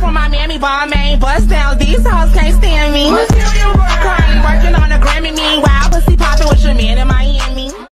From my mammy, bomb, ain't bust down.